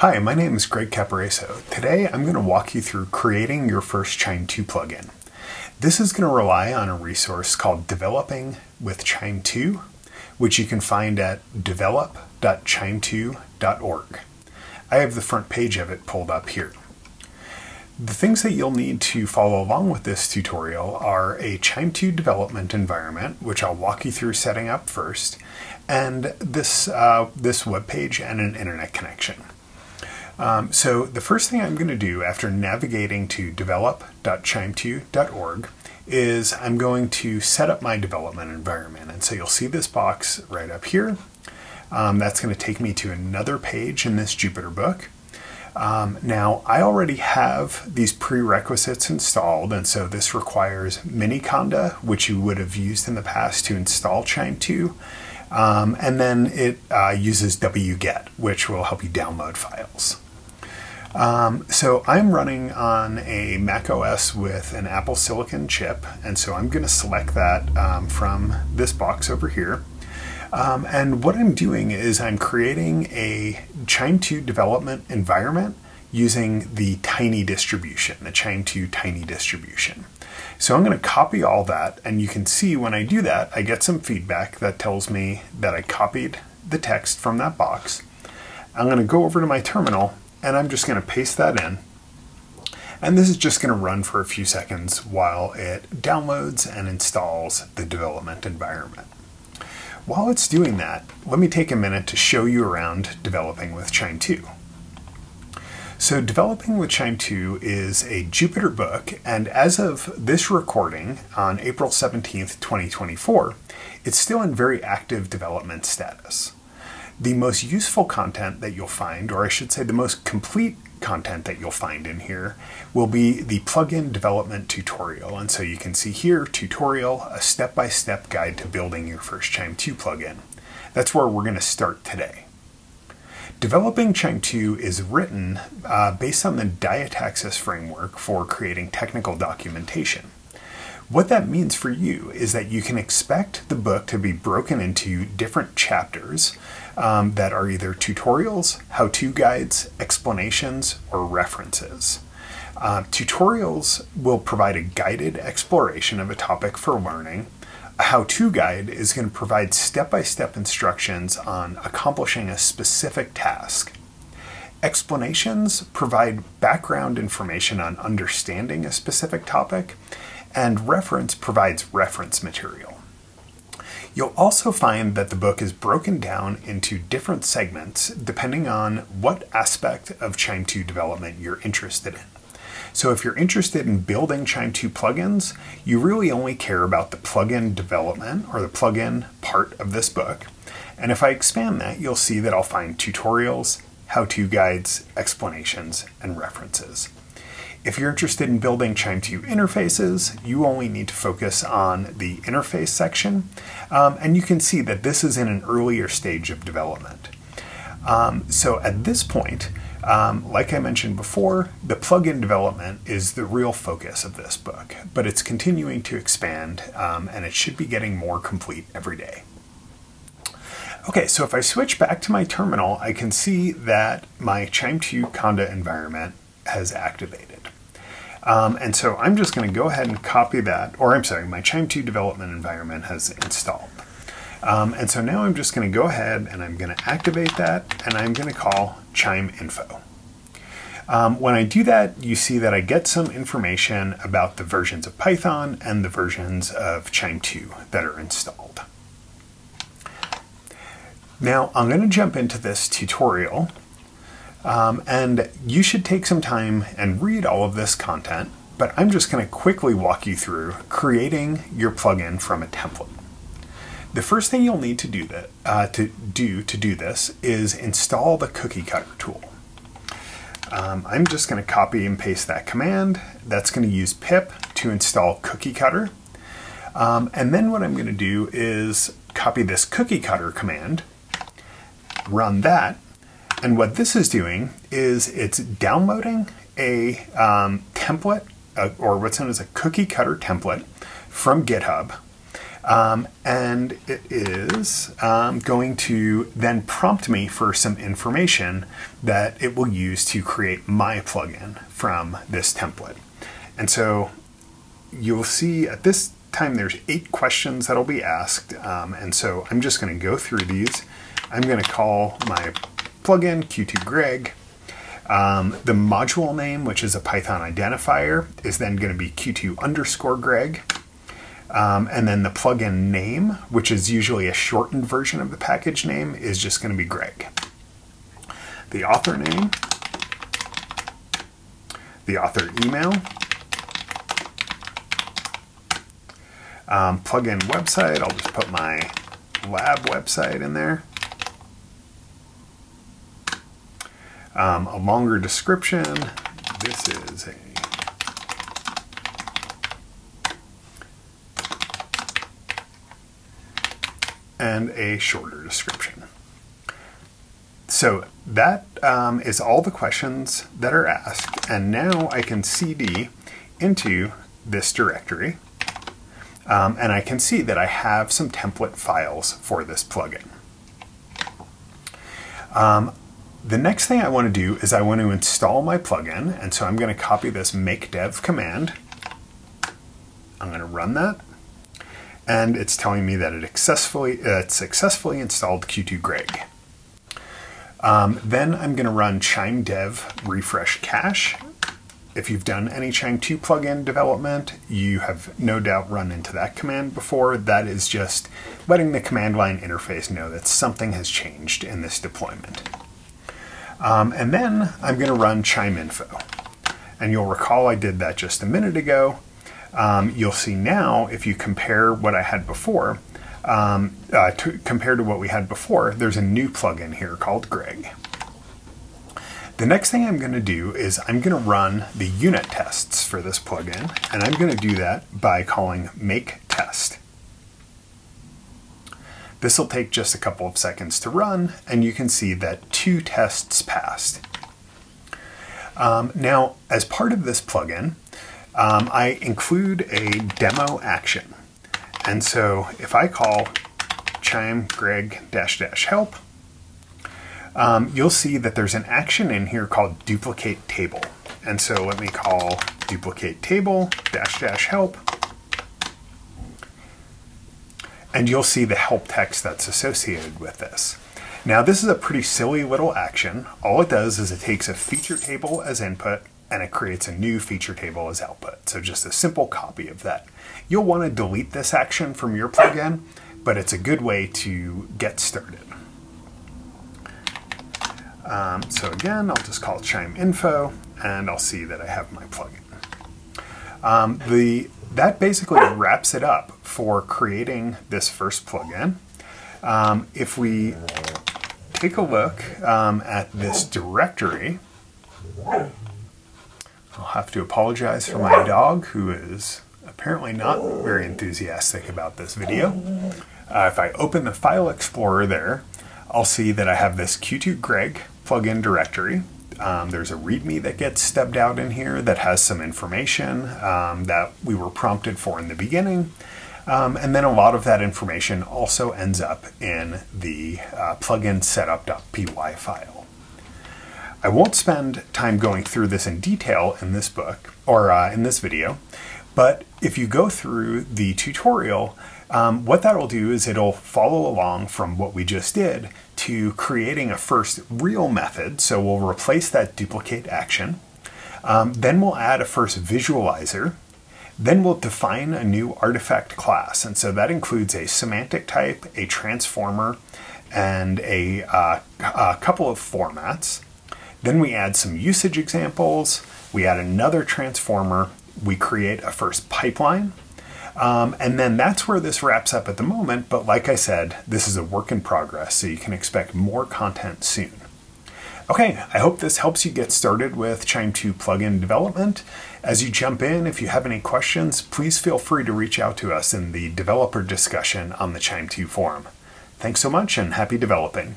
Hi, my name is Greg Caporaso. Today I'm going to walk you through creating your first QIIME 2 plugin. This is going to rely on a resource called Developing with QIIME 2, which you can find at develop.qiime2.org. I have the front page of it pulled up here. The things that you'll need to follow along with this tutorial are a QIIME 2 development environment, which I'll walk you through setting up first, and this, uh, this web page and an internet connection. Um, so the first thing I'm going to do after navigating to develop.qiime2.org is I'm going to set up my development environment. And so you'll see this box right up here. Um, that's going to take me to another page in this Jupyter book. Um, now, I already have these prerequisites installed, and so this requires Miniconda, which you would have used in the past to install QIIME 2, um, and then it uh, uses wget, which will help you download files. Um, so I'm running on a Mac OS with an Apple Silicon chip, and so I'm going to select that um, from this box over here. Um, and what I'm doing is I'm creating a QIIME 2 development environment using the Tiny distribution, the QIIME 2 Tiny distribution. So I'm going to copy all that, and you can see when I do that, I get some feedback that tells me that I copied the text from that box. I'm going to go over to my terminal, and I'm just going to paste that in. And this is just going to run for a few seconds while it downloads and installs the development environment. While it's doing that, let me take a minute to show you around developing with QIIME 2. So developing with QIIME 2 is a Jupyter book, and as of this recording on April 17th, 2024, it's still in very active development status. The most useful content that you'll find, or I should say the most complete content that you'll find in here will be the plugin development tutorial. And so you can see here, tutorial, a step-by-step -step guide to building your first QIIME 2 plugin. That's where we're going to start today. Developing QIIME 2 is written uh, based on the Diataxis framework for creating technical documentation. What that means for you is that you can expect the book to be broken into different chapters um, that are either tutorials, how to guides, explanations, or references. Uh, tutorials will provide a guided exploration of a topic for learning. A how to guide is going to provide step by step instructions on accomplishing a specific task. Explanations provide background information on understanding a specific topic, and reference provides reference material. You'll also find that the book is broken down into different segments depending on what aspect of QIIME 2 development you're interested in. So if you're interested in building QIIME 2 plugins, you really only care about the plugin development or the plugin part of this book. And if I expand that, you'll see that I'll find tutorials, how-to guides, explanations, and references. If you're interested in building QIIME 2 interfaces, you only need to focus on the interface section, um, and you can see that this is in an earlier stage of development. Um, so at this point, um, like I mentioned before, the plugin development is the real focus of this book, but it's continuing to expand um, and it should be getting more complete every day. Okay, so if I switch back to my terminal, I can see that my QIIME 2 Conda environment has activated. Um, and so I'm just going to go ahead and copy that, or I'm sorry, my QIIME 2 development environment has installed. Um, and so now I'm just going to go ahead and I'm going to activate that and I'm going to call QIIME Info. Um, when I do that, you see that I get some information about the versions of Python and the versions of QIIME 2 that are installed. Now I'm going to jump into this tutorial um, and you should take some time and read all of this content, but I'm just going to quickly walk you through creating your plugin from a template. The first thing you'll need to do that uh, to do to do this is install the cookie cutter tool. Um, I'm just going to copy and paste that command. That's going to use pip to install cookie cutter. Um, and then what I'm going to do is copy this cookie cutter command, run that, and what this is doing is it's downloading a um, template, uh, or what's known as a cookie cutter template from GitHub. Um, and it is um, going to then prompt me for some information that it will use to create my plugin from this template. And so you'll see at this time there's eight questions that'll be asked. Um, and so I'm just going to go through these. I'm going to call my plugin Q2 Greg. Um, the module name, which is a Python identifier, is then going to be Q2 underscore Greg. Um, and then the plugin name, which is usually a shortened version of the package name, is just going to be Greg. The author name, the author email, um, plugin website, I'll just put my lab website in there. Um, a longer description, this is a and a shorter description. So that um, is all the questions that are asked, and now I can cd into this directory, um, and I can see that I have some template files for this plugin. Um, the next thing I want to do is I want to install my plugin, and so I'm going to copy this make dev command. I'm going to run that and it's telling me that it successfully, uh, it successfully installed Q2 Greg. Um, then I'm going to run QIIME Dev refresh cache. If you've done any QIIME 2 plugin development, you have no doubt run into that command before. That is just letting the command line interface know that something has changed in this deployment. Um, and then I'm going to run QIIME Info. And you'll recall I did that just a minute ago um, you'll see now if you compare what I had before, um, uh, to, compared to what we had before, there's a new plugin here called Greg. The next thing I'm going to do is I'm going to run the unit tests for this plugin, and I'm going to do that by calling make test. This will take just a couple of seconds to run, and you can see that two tests passed. Um, now, as part of this plugin, um, I include a demo action. And so if I call qiime greg dash dash help, um, you'll see that there's an action in here called duplicate table. And so let me call duplicate table dash dash help. And you'll see the help text that's associated with this. Now this is a pretty silly little action. All it does is it takes a feature table as input and it creates a new feature table as output. So just a simple copy of that. You'll want to delete this action from your plugin, but it's a good way to get started. Um, so again, I'll just call qiime info and I'll see that I have my plugin. Um, the, that basically wraps it up for creating this first plugin. Um, if we take a look um, at this directory, I'll have to apologize for my dog, who is apparently not very enthusiastic about this video. Uh, if I open the File Explorer there, I'll see that I have this Q2 Greg plugin directory. Um, there's a README that gets stubbed out in here that has some information um, that we were prompted for in the beginning. Um, and then a lot of that information also ends up in the uh, plugin setup.py file. I won't spend time going through this in detail in this book or uh, in this video, but if you go through the tutorial, um, what that will do is it'll follow along from what we just did to creating a first real method. So we'll replace that duplicate action. Um, then we'll add a first visualizer. Then we'll define a new artifact class. And so that includes a semantic type, a transformer, and a, uh, a couple of formats. Then we add some usage examples, we add another transformer, we create a first pipeline, um, and then that's where this wraps up at the moment, but like I said, this is a work in progress, so you can expect more content soon. Okay, I hope this helps you get started with QIIME 2 plugin development. As you jump in, if you have any questions, please feel free to reach out to us in the developer discussion on the QIIME 2 forum. Thanks so much and happy developing.